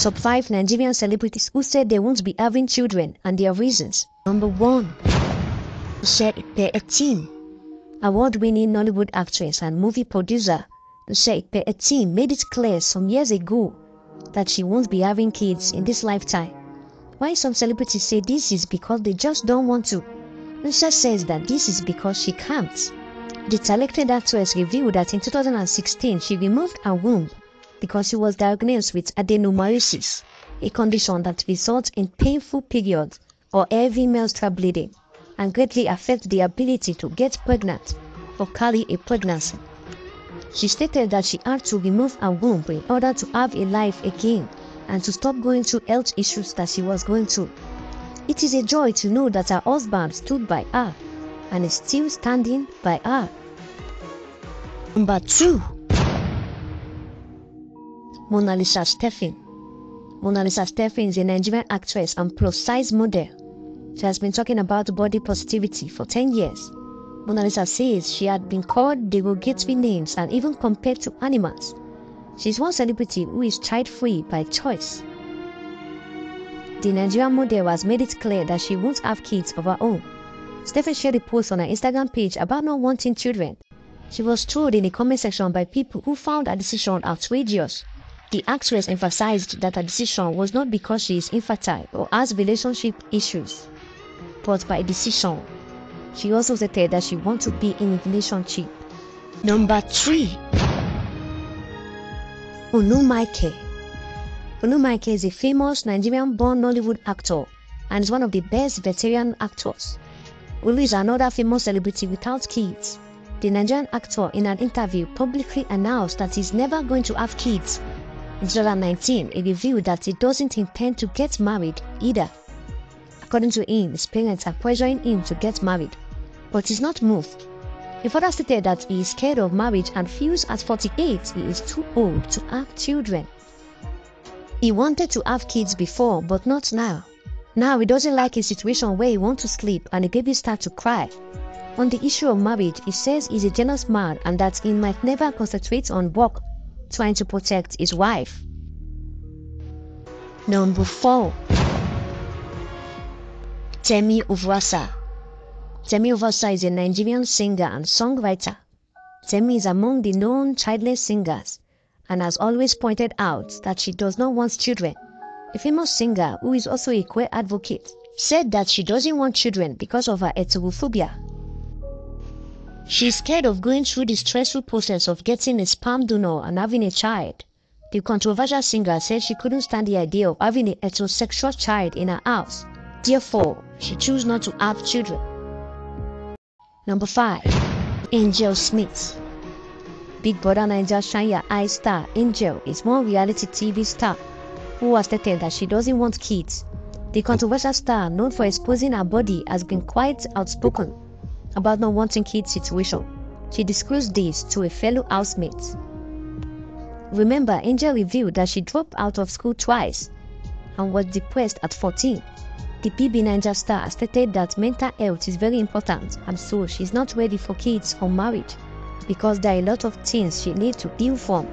Top 5 Nigerian celebrities who said they won't be having children and their reasons. Number 1. Nse Ikpe-Etim. Award-winning Nollywood actress and movie producer Nse Ikpe-Etim made it clear some years ago that she won't be having kids in this lifetime. Why some celebrities say this is because they just don't want to. Nse says that this is because she can't. The talented actress revealed that in 2016 she removed her womb because she was diagnosed with adenomyosis, a condition that results in painful periods or heavy menstrual bleeding and greatly affects the ability to get pregnant or carry a pregnancy. She stated that she had to remove her womb in order to have a life again and to stop going through health issues that she was going through. It is a joy to know that her husband stood by her and is still standing by her. Number 2 Monalisa Stephen Monalisa Stephen is a Nigerian actress and plus-size model. She has been talking about body positivity for 10 years. Monalisa says she had been called derogatory names and even compared to animals. She's one celebrity who is child-free by choice. The Nigerian model has made it clear that she won't have kids of her own. Stephen shared a post on her Instagram page about not wanting children. She was trolled in the comment section by people who found her decision outrageous. The actress emphasized that her decision was not because she is infertile or has relationship issues, but by decision. She also stated that she wants to be in a relationship. Number 3 Onumaike Onumaike is a famous Nigerian-born Nollywood actor and is one of the best veteran actors. Olu is another famous celebrity without kids. The Nigerian actor in an interview publicly announced that he's never going to have kids in 2019, he revealed that he doesn't intend to get married either. According to him, his parents are pressuring him to get married, but he's not moved. He further stated that he is scared of marriage and feels at 48 he is too old to have children. He wanted to have kids before, but not now. Now he doesn't like a situation where he wants to sleep and the baby starts to cry. On the issue of marriage, he says he's a jealous man and that he might never concentrate on work trying to protect his wife. Number 4 Temmie Ovwasa Temmie Ovwasa is a Nigerian singer and songwriter. Temmie is among the known childless singers and has always pointed out that she does not want children. A famous singer who is also a queer advocate said that she doesn't want children because of her heterophobia she is scared of going through the stressful process of getting a sperm donor and having a child. The controversial singer said she couldn't stand the idea of having a heterosexual child in her house. Therefore, she chose not to have children. Number 5. Angel Smith Big Brother Naija Your Eye star Angel is one reality TV star who has stated that she doesn't want kids. The controversial star, known for exposing her body, has been quite outspoken about not wanting kids situation. She disclosed this to a fellow housemate. Remember, Angel revealed that she dropped out of school twice and was depressed at 14. The BBNaija star stated that mental health is very important and so she's not ready for kids or marriage because there are a lot of things she needs to deal from